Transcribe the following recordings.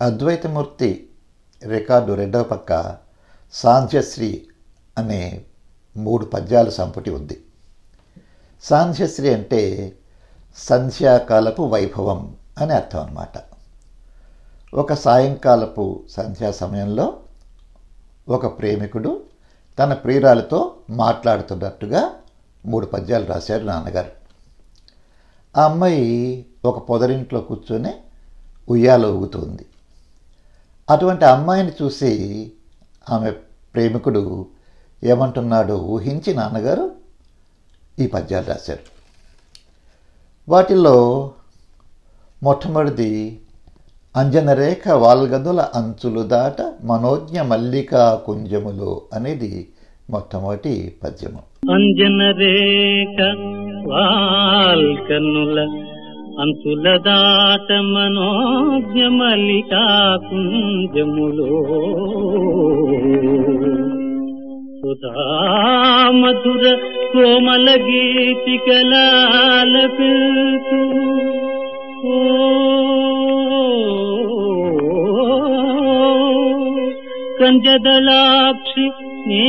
అద్వైతమూర్తి record రెండవ పక్క సాంధ్యశ్రీ అనే మూడు పద్యాల సంపుటి ఉంది. సాంధ్యశ్రీ అంటే సంధ్యాకాలపు వైభవం అని అర్థం అన్నమాట. ఒక సాయంకాలపు సంధ్యా సమయంలో ఒక ప్రేమికుడు తన ప్రియురాలతో మాట్లాడుతున్నట్టుగా మూడు పద్యాలు రాశారు నాన్నగారు. ఆ అమ్మాయి ఒక పొదరింట్లో కూర్చొని ఉయ్యాల ఊగుతుంది అటువంటి అమ్మాయిని చూసి ఆమె ప్రేమికుడు ఏమంటున్నాడో? ఊహించి నాన్నగారు ఈ పద్యాలు రాశారు. వాటిల్లో మొట్టమొదటిది అంజనరేఖ వాల్గదుల అంచులు దాట మనోజ్ఞ మల్లికా కుంజములు అనేది మొట్టమొదటి పద్యము. అంజనరేఖ వాల్కనుల అంతుల దాట మనోజ్ఞ మల్లికా కుంజములో సుధా మధుర కోమల గీతికలాల పిల్తు కంజదలాక్షి నే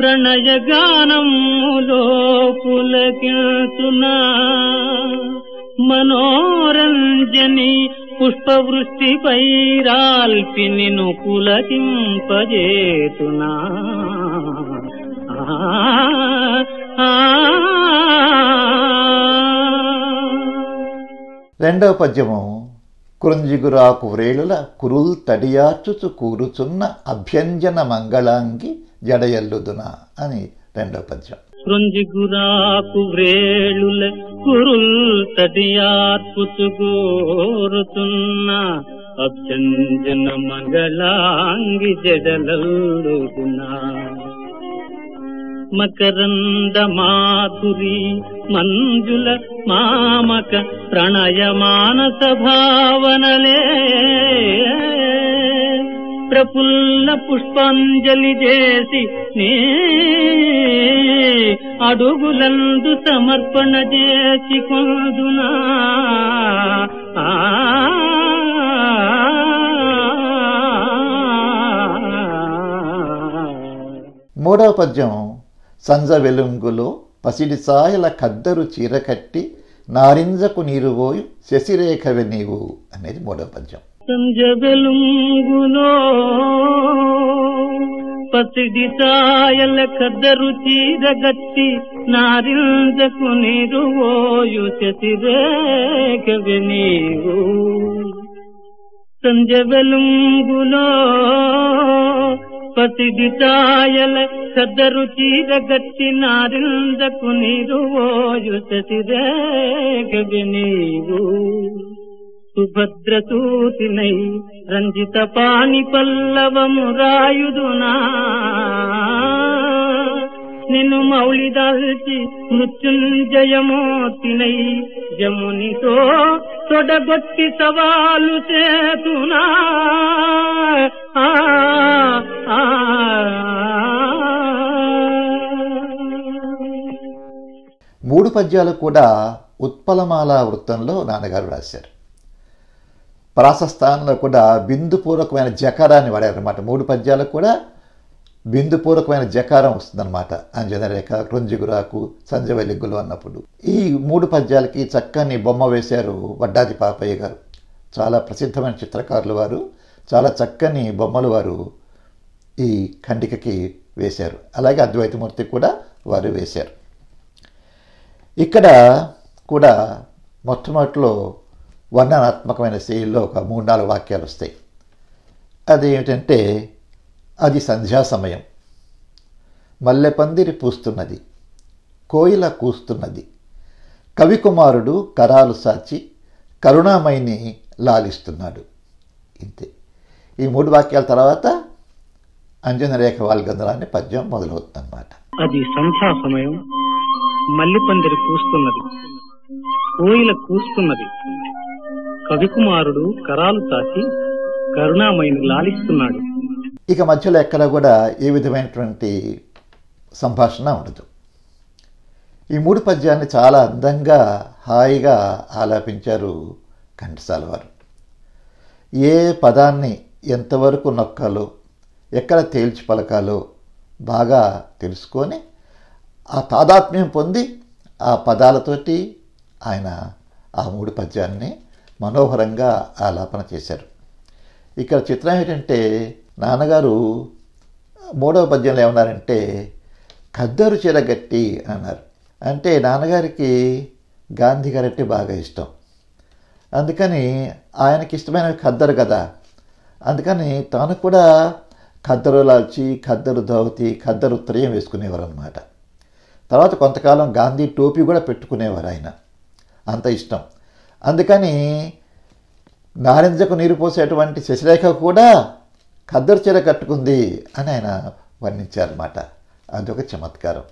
ప్రణయ గానములో పులకిల్తునా మనోరంజని పుష్పవృష్టి పైరాల్పి నిను పులకింపజేతునా. ఆ, ఆ, రెండవ పద్యము. కురుంజిగురాకు వ్రేళుల కురుల్ తడియార్చుచు కూరుచున్న అభ్యంజన మంగళాంగి జడయల్లుదున అని రెండో పద్యం. కృంజిగురాకు వ్రేళుల కురుల్ అభ్యంజన మంగళాంగి జడలల్లుదునా. మకరంద మాధురి మంజుల మామక ప్రణయ మానస భావనలే ప్రఫుల్ల పుష్పాంజలి చేసి నే అడుగులందు సమర్పణ చేసి కొందునా. మూడవ పద్యం. సంజ వెలుంగులో పసిడి సాయల కద్దరు చీరకట్టి నారింజకు నీరువోయు శశిరేఖవి నీవు అనేది మూడవ పద్యం. సంజ వెలుంగులో పసిడి సాయల కద్దరు చీరగట్టి నారింజకు నిరువోయు శశిరేఖవి నీవు. సంజ వెలుంగులో పసిడి తాయల కద్దరు చీరగట్టి నారిందకు నిరువోయు శశిరేఖవి నీవు. సుభద్రసూతినై రంజిత పాణి పల్లవము రాయుదునా. నిన్ను మౌళిదాల్చి మృత్యుంజయమోతినై జమునితో తొడగొట్టి సవాలు చేతునా. ఆ, ఆ, మూడు పద్యాలు కూడా ఉత్పలమాల వృత్తంలో నాన్నగారు రాశారు. ప్రాసస్థానంలో కూడా బిందుపూర్వకమైన జకారాన్ని వాడారన్నమాట. మూడు పద్యాలకు కూడా బిందుపూర్వకమైన జకారం వస్తుందన్నమాట. అంజనరేఖ కృంజిగురాకు సంజవెలిగ్గులు అన్నప్పుడు. ఈ మూడు పద్యాలకి చక్కని బొమ్మ వేశారు వడ్డాది పాపయ్య గారు. చాలా ప్రసిద్ధమైన చిత్రకారులు వారు. చాలా చక్కని బొమ్మలు వారు ఈ ఖండికకి వేశారు. అలాగే అద్వైతమూర్తి కూడా వారు వేశారు. ఇక్కడ కూడా మొట్టమొదటిలో వర్ణనాత్మకమైన శైలిలో ఒక మూడు నాలుగు వాక్యాలు వస్తాయి. అదేమిటంటే అది సంధ్యా సమయం. మల్లెపందిరి పూస్తున్నది కోయిల కూస్తున్నది కవికుమారుడు కరాలు సాచి కరుణామయిని లాలిస్తున్నాడు. ఇంతే. ఈ మూడు వాక్యాల తర్వాత అంజనరేఖ వాల్గంధరాన్ని పద్యం మొదలవుతుందన్నమాట. అది సంధ్యా సమయం మల్లిపందిరి పూస్తున్నది కోయిల కూస్తున్నది కవికుమారుడు కరాలు తాకి కరుణామయుని లాలిస్తున్నాడు. ఇక మధ్యలో ఎక్కడ కూడా ఏ విధమైనటువంటి సంభాషణ ఉండదు. ఈ మూడు పద్యాన్ని చాలా అందంగా హాయిగా ఆలాపించారు ఘంటసాల వారు. ఏ పదాన్ని ఎంతవరకు నొక్కాలో ఎక్కడ తేల్చి పలకాలో బాగా తెలుసుకొని ఆ తాదాత్మ్యం పొంది ఆ పదాలతోటి ఆయన ఆ మూడు పద్యాన్ని మనోహరంగా ఆలాపన చేశారు. ఇక్కడ చిత్రం ఏంటంటే నాన్నగారు మూడవ పద్యంలో ఏమన్నారంటే ఖద్దరు చిరగట్టి అన్నారు. అంటే నాన్నగారికి గాంధీ గారంటే బాగా ఇష్టం. అందుకని ఆయనకి ఇష్టమైన ఖద్దరు కదా. అందుకని తాను కూడా ఖద్దరు లాల్చి ఖద్దరు ధోవతి ఖద్దరు త్రయం వేసుకునేవారు అనమాట తర్వాత కొంతకాలం గాంధీ టోపీ కూడా పెట్టుకునేవారు ఆయన. అంత ఇష్టం. అందుకని నారింజకు నీరు పోసేటువంటి శశిరేఖ కూడా ఖద్దరు చీర కట్టుకుంది అని ఆయన వర్ణించారన్నమాట. అదొక చమత్కారం.